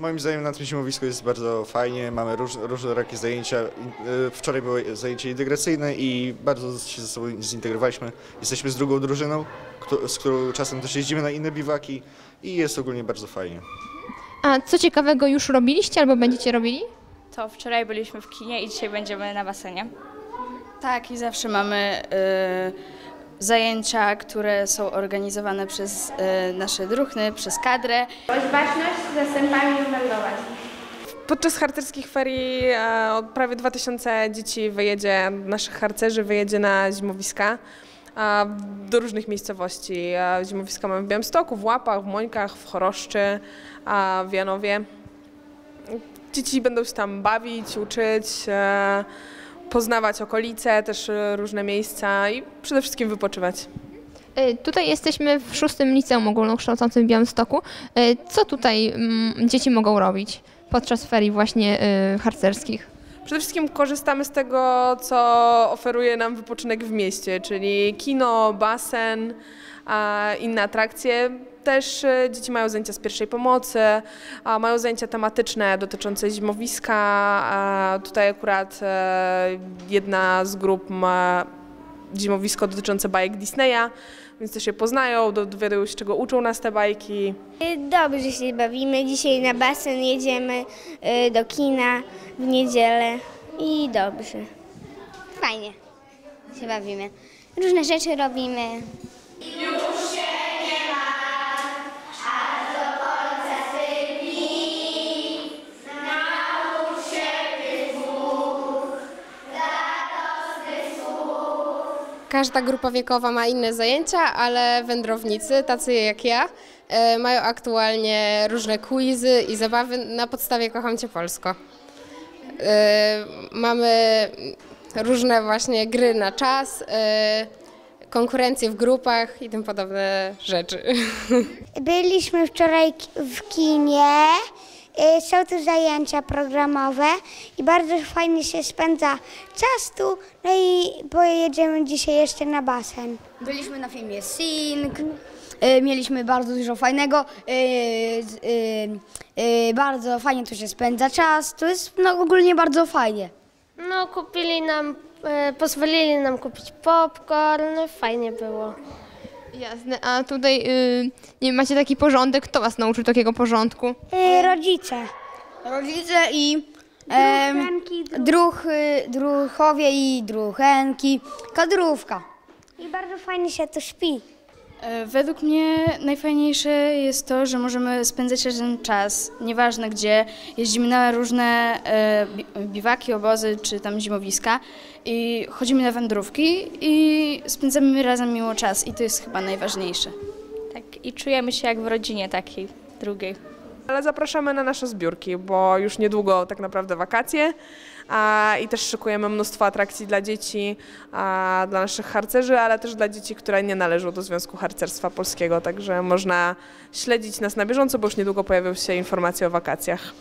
Moim zdaniem na tym zimowisku jest bardzo fajnie, mamy róż, różnorakie zajęcia. Y, Wczoraj było zajęcie integracyjne i bardzo się ze sobą zintegrowaliśmy. Jesteśmy z drugą drużyną, z którą czasem też jeździmy na inne biwaki i jest ogólnie bardzo fajnie. A co ciekawego już robiliście albo będziecie robili? To wczoraj byliśmy w kinie i dzisiaj będziemy na basenie. Tak, i zawsze mamy y, zajęcia, które są organizowane przez y, nasze druchny, przez kadrę. Baczność zastępami meldować. Podczas harcerskich ferii e, od prawie 2000 dzieci wyjedzie, naszych harcerzy wyjedzie na zimowiska e, do różnych miejscowości. E, Zimowiska mamy w Białymstoku, w Łapach, w Mońkach, w Choroszczy, w Janowie. Dzieci będą się tam bawić, uczyć, e, poznawać okolice, też e, różne miejsca i przede wszystkim wypoczywać. Y, Tutaj jesteśmy w szóstym liceum ogólnokształcącym w Białymstoku. Y, Co tutaj mm, dzieci mogą robić podczas ferii właśnie harcerskich? Przede wszystkim korzystamy z tego, co oferuje nam wypoczynek w mieście, czyli kino, basen, inne atrakcje. Też e, dzieci mają zajęcia z pierwszej pomocy, mają zajęcia tematyczne dotyczące zimowiska. Tutaj akurat e, jedna z grup ma zimowisko dotyczące bajek Disneya, więc też się poznają, dowiadują się, czego uczą nas te bajki. Dobrze się bawimy. Dzisiaj na basen jedziemy y, do kina w niedzielę i dobrze. Fajnie się bawimy. Różne rzeczy robimy. Każda grupa wiekowa ma inne zajęcia, ale wędrownicy, tacy jak ja, e, mają aktualnie różne quizy i zabawy na podstawie Kocham Cię Polsko. E, Mamy różne właśnie gry na czas, e, konkurencje w grupach i tym podobne rzeczy. Byliśmy wczoraj w kinie. Y, Są tu zajęcia programowe i bardzo fajnie się spędza czas tu. No i pojedziemy dzisiaj jeszcze na basen. Byliśmy na filmie Sing, y, mieliśmy bardzo dużo fajnego, y, bardzo fajnie tu się spędza czas, to jest no, ogólnie bardzo fajnie. No, kupili nam, pozwolili nam kupić popcorn, fajnie było. Jasne, a tutaj y, nie macie taki porządek, kto was nauczył takiego porządku? Y, Rodzice. Rodzice i em, druchy, druchowie i druchenki, kadrówka. I bardzo fajnie się tu śpi. E, Według mnie najfajniejsze jest to, że możemy spędzać razem czas, nieważne gdzie. Jeździmy na różne e, bi- biwaki, obozy czy tam zimowiska i chodzimy na wędrówki i spędzamy razem miło czas i to jest chyba najważniejsze. Tak, i czujemy się jak w rodzinie takiej drugiej. Ale zapraszamy na nasze zbiórki, bo już niedługo tak naprawdę wakacje a, i też szykujemy mnóstwo atrakcji dla dzieci, a, dla naszych harcerzy, ale też dla dzieci, które nie należą do Związku Harcerstwa Polskiego, także można śledzić nas na bieżąco, bo już niedługo pojawią się informacje o wakacjach.